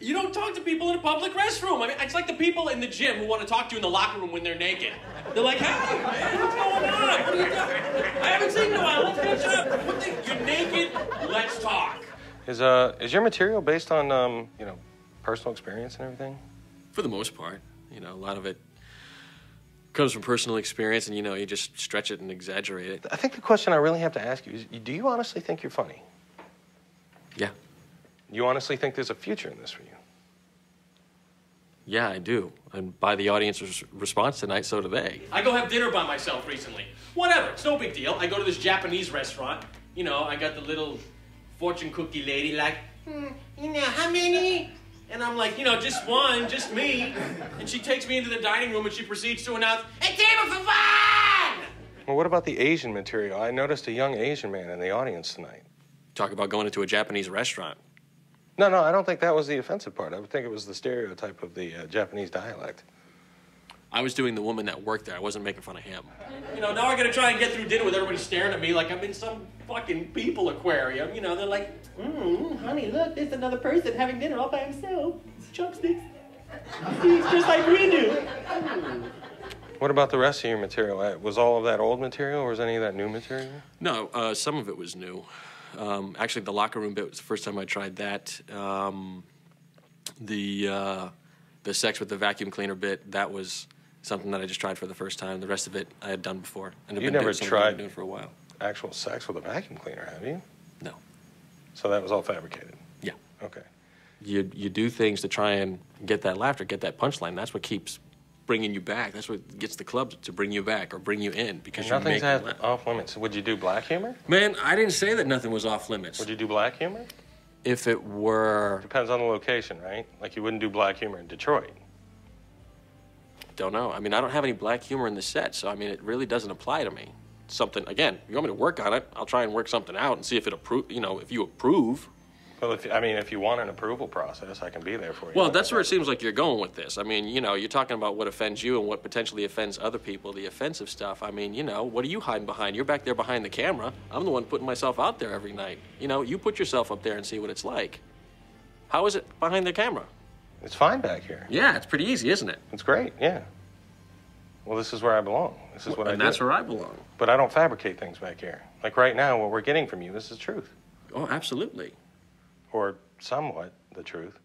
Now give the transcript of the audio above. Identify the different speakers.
Speaker 1: You don't talk to people in a public restroom. I mean, it's like the people in the gym who want to talk to you in the locker room when they're naked. They're like, hey, man, what's going on? What are you doing? I haven't seen you in a while. Let's catch up. What the, you're naked. Let's talk.
Speaker 2: Is uh is your material based on um you know personal experience and everything?
Speaker 1: For the most part, you know, a lot of it comes from personal experience, and you know, you just stretch it and exaggerate it.
Speaker 2: I think the question I really have to ask you is: Do you honestly think you're funny?
Speaker 1: Yeah,
Speaker 2: You honestly think there's a future in this for you?
Speaker 1: yeah, I do. And by the audience's response tonight, so do they. I go have dinner by myself recently. Whatever, it's no big deal. I go to this Japanese restaurant. You know, I got the little fortune cookie lady, like, hmm, you know, how many? And I'm like, you know, just one, just me. And she takes me into the dining room and she proceeds to announce, a table for one!
Speaker 2: Well, what about the Asian material? I noticed a young Asian man in the audience tonight.
Speaker 1: Talk about going into a Japanese restaurant.
Speaker 2: No, no, I don't think that was the offensive part. I would think it was the stereotype of the uh, Japanese dialect.
Speaker 1: I was doing the woman that worked there. I wasn't making fun of him. You know, now I gotta try and get through dinner with everybody staring at me like I'm in some fucking people aquarium. You know, they're like, mm, honey, look, there's another person having dinner all by himself. It's chopsticks. He's just like we do.
Speaker 2: What about the rest of your material? Uh, Was all of that old material, or was any of that new material?
Speaker 1: No, uh, some of it was new. Um, actually, the locker room bit was the first time I tried that. Um, the uh, the sex with the vacuum cleaner bit that was something that I just tried for the first time. The rest of it I had done before and
Speaker 2: You
Speaker 1: been
Speaker 2: never
Speaker 1: doing
Speaker 2: tried-
Speaker 1: doing for a while.
Speaker 2: Actual sex with a vacuum cleaner, have you?
Speaker 1: No.
Speaker 2: So that was all fabricated.
Speaker 1: Yeah.
Speaker 2: Okay.
Speaker 1: You you do things to try and get that laughter, get that punchline. That's what keeps bringing you back. That's what gets the clubs to bring you back or bring you in because you're
Speaker 2: Nothing's
Speaker 1: making
Speaker 2: off limits. Would you do black humor?
Speaker 1: Man, I didn't say that nothing was off limits.
Speaker 2: Would you do black humor?
Speaker 1: If it were,
Speaker 2: Depends on the location, right? Like you wouldn't do black humor in Detroit.
Speaker 1: don't know. I mean, I don't have any black humor in the set, so I mean, it really doesn't apply to me. Something again. You want me to work on it? I'll try and work something out and see if it approve. You know, if you approve.
Speaker 2: Well, if I mean, if you want an approval process, I can be there for you.
Speaker 1: Well, that's where it seems like you're going with this. I mean, you know, you're talking about what offends you and what potentially offends other people, the offensive stuff. I mean, you know, what are you hiding behind? You're back there behind the camera. I'm the one putting myself out there every night. You know, you put yourself up there and see what it's like. How is it behind the camera?
Speaker 2: It's fine back here.
Speaker 1: Yeah, it's pretty easy, isn't it?
Speaker 2: It's great. Yeah. Well, this is where I belong. This is what I
Speaker 1: and
Speaker 2: do.
Speaker 1: that's where I belong.
Speaker 2: But I don't fabricate things back here. Like right now, what we're getting from you, this is truth,
Speaker 1: Oh, absolutely.
Speaker 2: Or somewhat the truth.